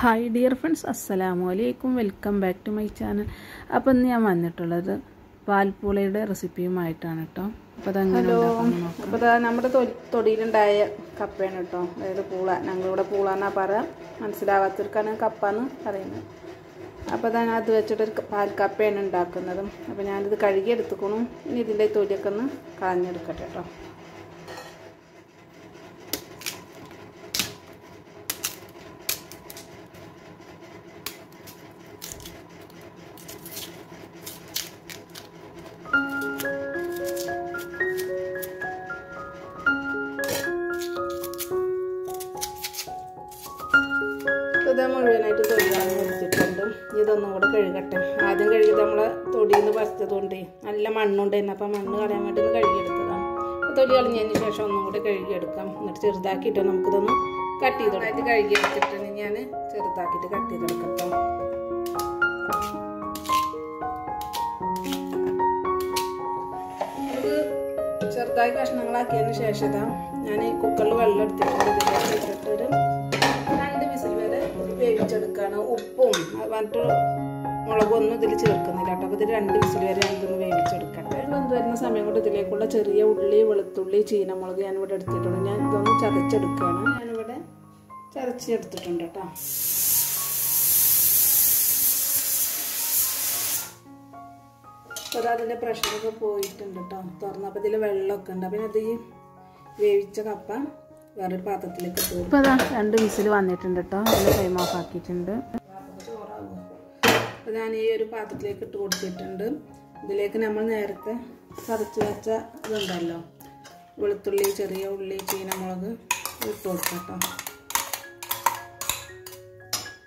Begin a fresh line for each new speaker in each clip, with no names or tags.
Hi dear friends അസ്സലാമു അലൈക്കും welcome back to my channel അപ്പോൾ ഇന്ന് ഞാൻ വന്നിട്ടുള്ളത് പാൽപ്പൂളയുടെ റെസിപ്പിയുമായിട്ടാണ് കേട്ടോ അപ്പോൾ അതങ്ങനെ
അപ്പോൾ നമ്മുടെ തൊടിയിലുണ്ടായ കപ്പയാണ് കേട്ടോ അതായത് പൂള. ഞങ്ങളിവിടെ പൂള എന്നാ പറയാം. മനസ്സിലാവാത്തവർക്കാണ് കപ്പ എന്ന് പറയുന്നത് അപ്പോൾ ഞാൻ അത് വെച്ചിട്ടൊരു പാൽ കപ്പയാണ് ഉണ്ടാക്കുന്നത്. അപ്പോൾ ഞാനിത് കഴുകി എടുത്തുക്കണു ഇനി ഇതിന്റെ തൊലിയൊക്കെ ഒന്ന് കളഞ്ഞെടുക്കട്ടെ കേട്ടോ ഇത് മുഴുവനായിട്ട് തൊഴിലാണ് വെച്ചിട്ടുണ്ട് ഇതൊന്നും കൂടെ കഴുകട്ടെ. ആദ്യം കഴുകിയത് നമ്മൾ തൊടിയിൽ നിന്ന് പറിച്ചതുകൊണ്ട് നല്ല മണ്ണുണ്ടായിരുന്നു. അപ്പം മണ്ണ് കളയാൻ വേണ്ടി കഴുകിയെടുത്തതാണ്. അപ്പോൾ തൊലി കളഞ്ഞതിന് ശേഷം ഒന്നും കൂടെ കഴുകിയെടുക്കാം. എന്നിട്ട് ചെറുതാക്കിയിട്ട് നമുക്കിതൊന്ന് കട്ട് ചെയ്തോളായിട്ട് കഴുകിയെടുത്തിട്ട് ഞാൻ ചെറുതാക്കിയിട്ട് കട്ട് ചെയ്തെടുക്കട്ടോ ചെറുതായി കഷ്ണങ്ങളാക്കിയതിന് ശേഷം ഞാൻ ഞാൻ കുക്കറിൽ വെള്ളം എടുത്തിട്ടുണ്ട്. ഇതിലേക്ക് ഇട്ടിട്ട് വേവിച്ചെടുക്കുകയാണ് ഉപ്പും അത് മറ്റു മുളകൊന്നും ഇതിൽ ചേർക്കുന്നില്ല കേട്ടോ. അപ്പോൾ ഇത് രണ്ട് വിസിൽ വരെ ഞാനിതൊന്ന് വേവിച്ചെടുക്കട്ടെ. വെന്ത് വരുന്ന സമയം കൊണ്ട് ഇതിലേക്കുള്ള ചെറിയ ഉള്ളി വെളുത്തുള്ളി ചീനമുളക് ഇവിടെ എടുത്തിട്ടുണ്ട്. ഞാൻ ഇതൊന്ന് ചതച്ചെടുക്കുകയാണ്. ഞാനിവിടെ ചതച്ചെടുത്തിട്ടുണ്ട് കേട്ടോ. അപ്പോൾ അത് അതിന്റെ പ്രഷറൊക്കെ പോയിട്ടുണ്ട് കേട്ടോ. തുറന്നപ്പോൾ ഇതിൽ വെള്ളമൊക്കെ ഉണ്ട്. അപ്പം ഇത് ഈ വേവിച്ച കപ്പ വേറൊരു പാത്രത്തിലേക്ക് ഇട്ട്
ഇപ്പോൾ അതാ രണ്ട് വിസിൽ വന്നിട്ടുണ്ട് കേട്ടോ അതിൽ ഫ്ലെയിം ഓഫ് ആക്കിയിട്ടുണ്ട്.
അപ്പൊ അപ്പോൾ ഞാൻ ഈ ഒരു പാത്രത്തിലേക്ക് ഇട്ട് കൊടുത്തിട്ടുണ്ട്. ഇതിലേക്ക് നമ്മൾ നേരത്തെ പറിച്ച് വെച്ച ഇതുണ്ടല്ലോ. വെളുത്തുള്ളി ചെറിയ ഉള്ളി ചീനമുളക് ഇട്ട് കൊടുക്കാം കേട്ടോ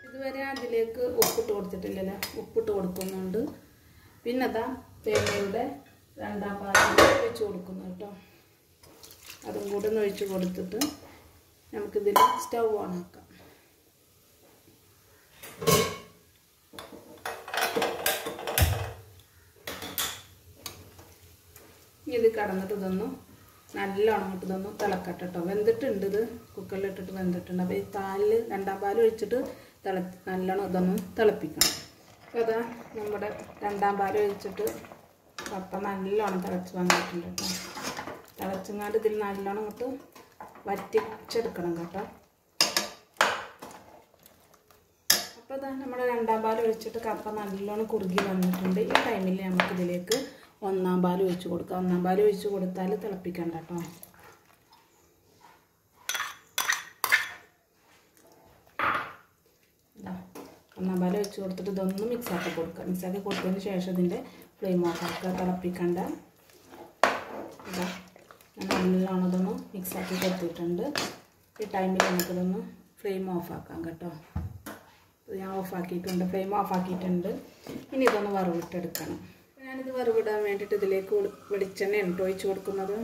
ഇതുവരെ അതിലേക്ക് ഉപ്പിട്ട് കൊടുത്തിട്ടില്ലല്ലോ. ഉപ്പിട്ട് കൊടുക്കുന്നുണ്ട്. പിന്നെ അതാ തേങ്ങയുടെ രണ്ടാം പാത്രം വെച്ച് കൊടുക്കുന്നു കേട്ടോ അതും കൂടെ ഒന്ന് ഒഴിച്ച് കൊടുത്തിട്ട് നമുക്കിതിൽ സ്റ്റൗ ഇനി ഇത് കടന്നിട്ട് ഇതൊന്ന് നല്ല ഉണങ്ങിട്ട് ഇതൊന്ന് തിളക്കട്ടെ കേട്ടോ. വെന്തിട്ടുണ്ട് ഇത്. കുക്കറിൽ ഇട്ടിട്ട് വെന്തിട്ടുണ്ട്. അപ്പോൾ ഈ താലിൽ രണ്ടാം പാൽ ഒഴിച്ചിട്ട് തിള നല്ലോണം ഇതൊന്നും തിളപ്പിക്കണം. അപ്പോൾ അതാ നമ്മുടെ രണ്ടാം പാൽ ഒഴിച്ചിട്ട് പപ്പ നല്ലോണം തിളച്ച് വന്നിട്ടുണ്ട് കേട്ടോ. തിളച്ചങ്ങാണ്ട് ഇതിൽ നല്ലോണം ഇങ്ങോട്ട് വറ്റിച്ചെടുക്കണം കേട്ടോ. അപ്പോൾ ഇതാ നമ്മുടെ രണ്ടാം പാൽ ഒഴിച്ചിട്ട് കപ്പ നല്ലോണം കുറുകി വന്നിട്ടുണ്ട്. ഈ ടൈമിൽ നമുക്ക് ഇതിലേക്ക് ഒന്നാം പാൽ ഒഴിച്ച് കൊടുക്കാം. ഒന്നാം പാൽ ഒഴിച്ച് കൊടുത്താൽ തിളപ്പിക്കണ്ട കേട്ടോ. ഒന്നാം പാൽ ഒഴിച്ച് കൊടുത്തിട്ട് ഇതൊന്ന് മിക്സ് ആക്കി കൊടുക്കുക മിക്സ് ആക്കി കൊടുത്തതിന് ശേഷം ഇതിന്റെ ഫ്ലെയിം ഓഫ് ആക്കുക. തിളപ്പിക്കണ്ട. നല്ലോണം ഇതൊന്ന് മിക്സ് ആക്കി കൊടുത്തിട്ടുണ്ട്. ഈ ടൈമിൽ നമുക്കിതൊന്ന് ഫ്ലെയിം ഓഫാക്കാം കേട്ടോ. ഞാൻ ഓഫാക്കിയിട്ടുണ്ട് ഫ്ലെയിം ഓഫാക്കിയിട്ടുണ്ട് ഇനി ഇതൊന്ന് വറവിട്ടെടുക്കണം. ഞാനിത് വറവിടാൻ വേണ്ടിയിട്ട് ഇതിലേക്ക് വെളിച്ചെണ്ണ എണ്ണ ഒഴിച്ച് കൊടുക്കുന്നത്.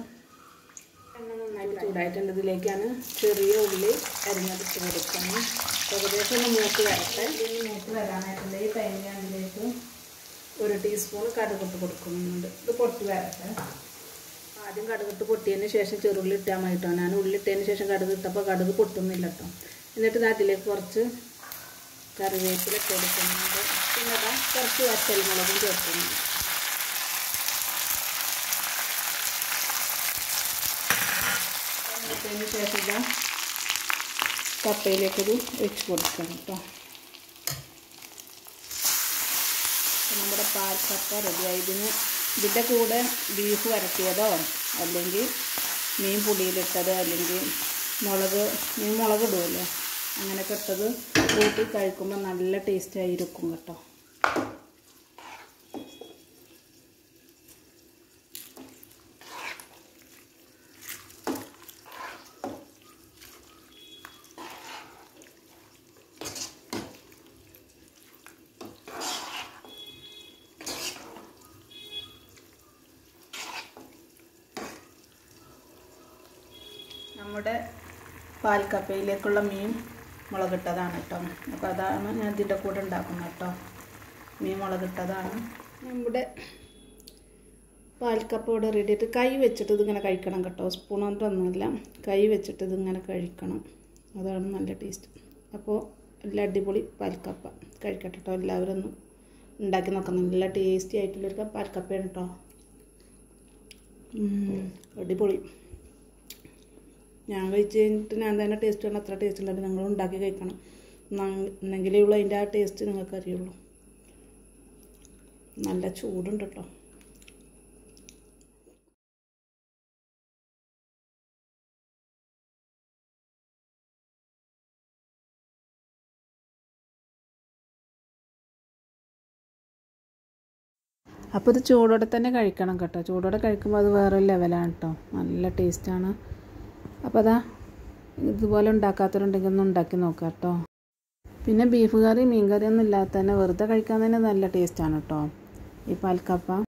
എണ്ണ നന്നായിട്ട് ചൂടായിട്ടുണ്ട്. ഇതിലേക്കാണ് ചെറിയ ഉള്ളി അരിഞ്ഞടിച്ച് കൊടുക്കണം ഏകദേശം ഒന്ന് മൂത്ത് വരട്ടെ. ഇനി മൂത്ത് വരാനായിട്ടുണ്ട്. ഈ ടൈമിൽ ഞാൻ ഇതിലേക്ക് ഒരു ടീസ്പൂൺ കടുകിട്ട് കൊടുക്കുന്നുണ്ട്. ഇത് പൊട്ടി വരട്ടെ. ആദ്യം കടുകിട്ട് പൊട്ടിയതിന് ശേഷം ചെറുള്ളി ഇട്ടാൽ മതി കേട്ടോ ഞാൻ ഉള്ളി ഇട്ടതിന് ശേഷം കടുക് ഇട്ടപ്പോൾ കടുക് പൊട്ടുന്നില്ല കേട്ടോ എന്നിട്ട് ഇത് അതിലേക്ക് കുറച്ച് കറിവേപ്പില കൊടുക്കുന്നുണ്ട് പിന്നെ കുറച്ച് വറ്റൽമുളകും ചേർക്കുന്നുണ്ട് ഇട്ടതിന് ശേഷം ഇതാ കപ്പയിലേക്കത് ഒഴിച്ച് കൊടുക്കണം കേട്ടോ നമ്മുടെ പാൽ കപ്പ റെഡിയായി ഇതിന് ഇതിന്റെ കൂടെ ബീഫ് വരട്ടിയതോ? അല്ലെങ്കിൽ മീൻ പുളിയിലിട്ടത് അല്ലെങ്കിൽ മുളക് മീൻ മുളക് ഇടുമല്ലോ അങ്ങനെയൊക്കെ ഇട്ടത് കൂട്ടി കഴിക്കുമ്പോൾ നല്ല ടേസ്റ്റ് ആയിരിക്കും കേട്ടോ. നമ്മുടെ പാൽക്കപ്പയിലേക്കുള്ള മീൻ മുളകിട്ടതാണ് കേട്ടോ. അപ്പോൾ അതാണ് ഞാൻ ഇതിന്റെ കൂടെ ഉണ്ടാക്കുന്നത് കേട്ടോ. മീൻ മുളകിട്ടതാണ്. നമ്മുടെ പാൽക്കപ്പ ഇവിടെ റെഡി ആയിട്ട് കൈ വെച്ചിട്ട് ഇതിങ്ങനെ കഴിക്കണം കേട്ടോ. സ്പൂൺ കൈ വെച്ചിട്ട് ഇതിങ്ങനെ കഴിക്കണം. അതാണ് നല്ല ടേസ്റ്റ് അപ്പോൾ നല്ല അടിപൊളി പാൽക്കപ്പ. കഴിക്കട്ടെ കേട്ടോ. എല്ലാവരും ഒന്ന് ഉണ്ടാക്കി നോക്കണം. നല്ല ടേസ്റ്റി ആയിട്ടുള്ളൊരു പാൽക്കപ്പയാണ് കേട്ടോ. അടിപൊളി. ഞാൻ കഴിച്ച് കഴിഞ്ഞിട്ട് ഞാൻ തന്നെ ടേസ്റ്റ് വേണം അത്ര ടേസ്റ്റ് ഉള്ളത് നിങ്ങൾ ഉണ്ടാക്കി കഴിക്കണം. എന്നെങ്കിലേ ഉള്ളൂ അതിന്റെ ആ ടേസ്റ്റ് നിങ്ങൾക്ക് അറിയുള്ളൂ. നല്ല ചൂടുണ്ട് കേട്ടോ
അപ്പോൾ ഇത് ചൂടോടെ തന്നെ കഴിക്കണം കേട്ടോ. ചൂടോടെ കഴിക്കുമ്പോൾ അത് വേറെ ലെവലാണ് കേട്ടോ നല്ല ടേസ്റ്റാണ് അപ്പോൾ അതാ ഇതുപോലെ ഉണ്ടാക്കാത്തവരുണ്ടെങ്കിൽ ഒന്ന് ഉണ്ടാക്കി നോക്കാം കേട്ടോ. പിന്നെ ബീഫ് കറി മീൻ കറി ഒന്നും ഇല്ലാത്ത തന്നെ വെറുതെ കഴിക്കാൻ തന്നെ നല്ല ടേസ്റ്റാണ് കേട്ടോ. ഈ പാൽക്കപ്പ.